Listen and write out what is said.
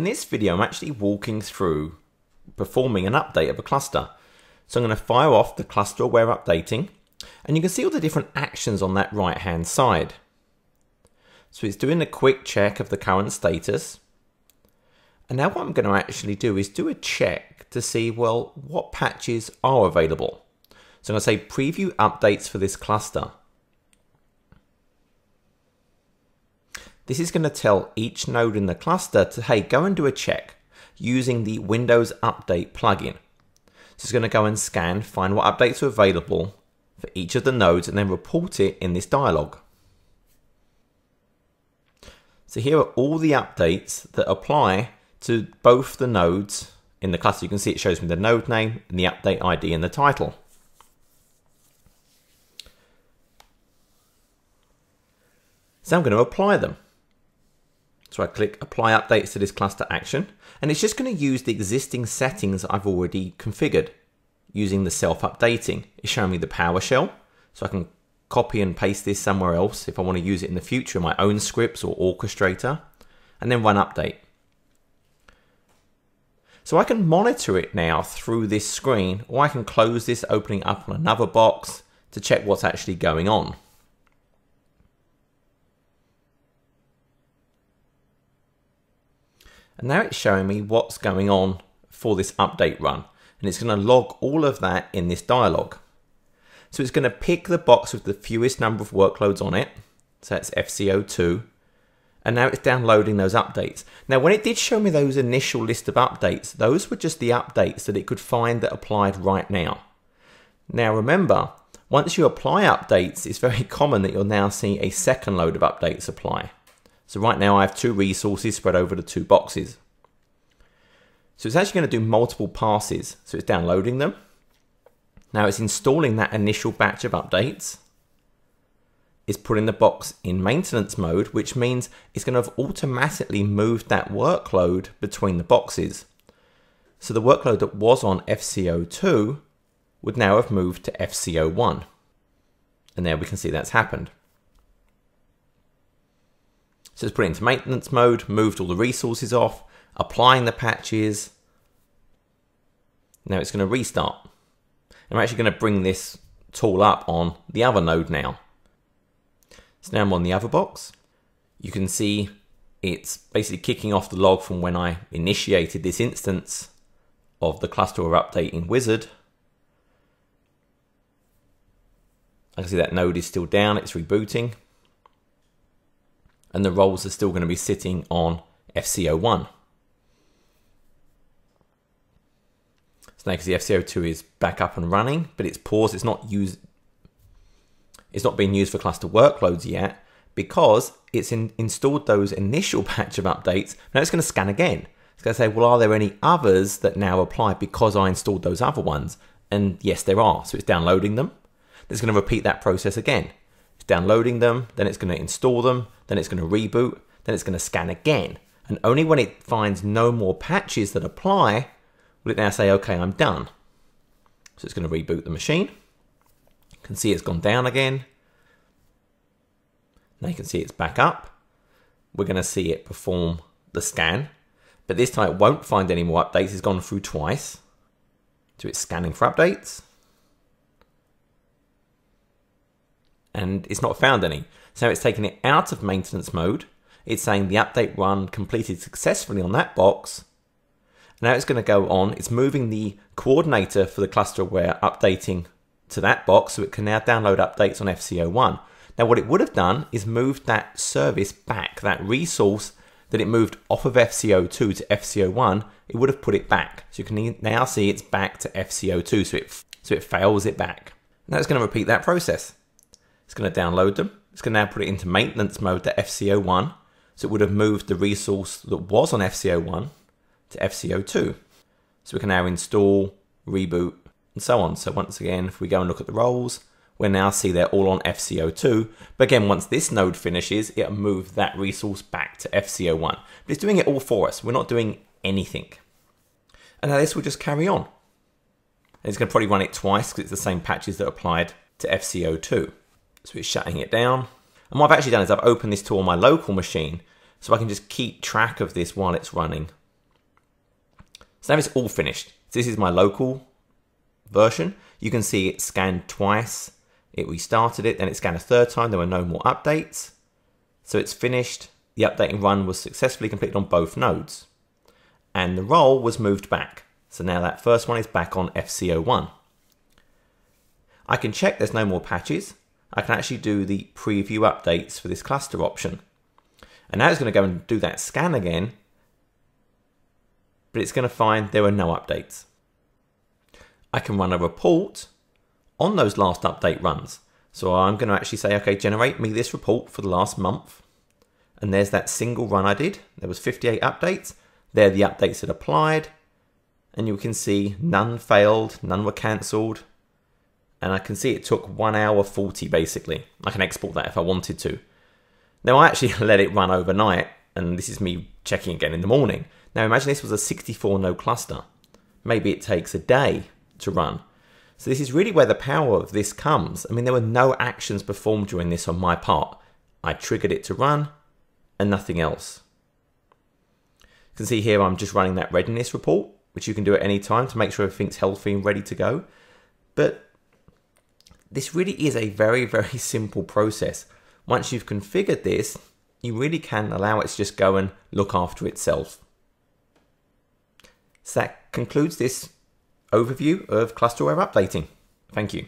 in this video, I'm actually walking through performing an update of a cluster. So I'm going to fire off the cluster aware updating, and you can see all the different actions on that right hand side. So it's doing a quick check of the current status. And now what I'm going to actually do is do a check to see, well, what patches are available. So I'm going to say preview updates for this cluster. This is going to tell each node in the cluster to, hey, go and do a check using the Windows Update plugin. So it's going to go and scan, find what updates are available for each of the nodes, and then report it in this dialog. So here are all the updates that apply to both the nodes in the cluster. You can see it shows me the node name and the update ID and the title. So I'm going to apply them. So I click apply updates to this cluster action and it's just going to use the existing settings I've already configured using the self-updating. It's showing me the PowerShell so I can copy and paste this somewhere else if I want to use it in the future in my own scripts or orchestrator and then run update. So I can monitor it now through this screen or I can close this opening up on another box to check what's actually going on. And now it's showing me what's going on for this update run. And it's going to log all of that in this dialog. So it's going to pick the box with the fewest number of workloads on it. So that's FCO2. And now it's downloading those updates. Now, when it did show me those initial list of updates, those were just the updates that it could find that applied right now. Now, remember, once you apply updates, it's very common that you'll now see a second load of updates apply. So right now I have two resources spread over the two boxes. So it's actually going to do multiple passes. So it's downloading them. Now it's installing that initial batch of updates. It's putting the box in maintenance mode, which means it's going to have automatically moved that workload between the boxes. So the workload that was on FCO2 would now have moved to FCO1. And there we can see that's happened. So it's put into maintenance mode, moved all the resources off, applying the patches. Now it's going to restart. I'm actually going to bring this tool up on the other node now. So now I'm on the other box. You can see it's basically kicking off the log from when I initiated this instance of the cluster aware updating wizard. I can see that node is still down, it's rebooting and the roles are still going to be sitting on FCO1. So now because the FCO2 is back up and running, but it's paused, it's not used, it's not being used for cluster workloads yet because it's in, installed those initial batch of updates. Now it's going to scan again. It's going to say, well, are there any others that now apply because I installed those other ones? And yes, there are. So it's downloading them. It's going to repeat that process again. Downloading them, then it's going to install them, then it's going to reboot, then it's going to scan again. And only when it finds no more patches that apply will it now say, okay, I'm done. So it's going to reboot the machine. You can see it's gone down again. Now you can see it's back up. We're going to see it perform the scan, but this time it won't find any more updates. It's gone through twice. So it's scanning for updates. And it's not found any. So it's taking it out of maintenance mode. It's saying the update run completed successfully on that box. Now it's going to go on. It's moving the coordinator for the cluster aware updating to that box so it can now download updates on FCO1. Now what it would have done is moved that service back, that resource that it moved off of FCO2 to FCO1, it would have put it back. So you can now see it's back to FCO2, so it, so it fails it back. Now it's going to repeat that process. It's going to download them. It's going to now put it into maintenance mode to FCO1. So it would have moved the resource that was on FCO1 to FCO2. So we can now install, reboot, and so on. So once again, if we go and look at the roles, we'll now see they're all on FCO2. But again, once this node finishes, it'll move that resource back to FCO1. But it's doing it all for us. We're not doing anything. And now this will just carry on. And it's going to probably run it twice because it's the same patches that applied to FCO2. So it's shutting it down. And what I've actually done is I've opened this to on my local machine so I can just keep track of this while it's running So now it's all finished. So This is my local version. You can see it scanned twice. It restarted it, then it scanned a third time. There were no more updates. So it's finished. The updating run was successfully completed on both nodes. And the role was moved back. So now that first one is back on FC01. I can check there's no more patches. I can actually do the preview updates for this cluster option. And now it's going to go and do that scan again, but it's going to find there are no updates. I can run a report on those last update runs. So I'm going to actually say, okay, generate me this report for the last month. And there's that single run I did. There was 58 updates. There are the updates that applied. And you can see none failed, none were cancelled. And I can see it took 1 hour 40 basically. I can export that if I wanted to. Now I actually let it run overnight, and this is me checking again in the morning. Now imagine this was a 64 node cluster. Maybe it takes a day to run. So this is really where the power of this comes. I mean, there were no actions performed during this on my part. I triggered it to run and nothing else. You can see here I'm just running that readiness report, which you can do at any time to make sure everything's healthy and ready to go. But this really is a very, very simple process. Once you've configured this, you really can allow it to just go and look after itself. So that concludes this overview of Cluster-Aware updating. Thank you.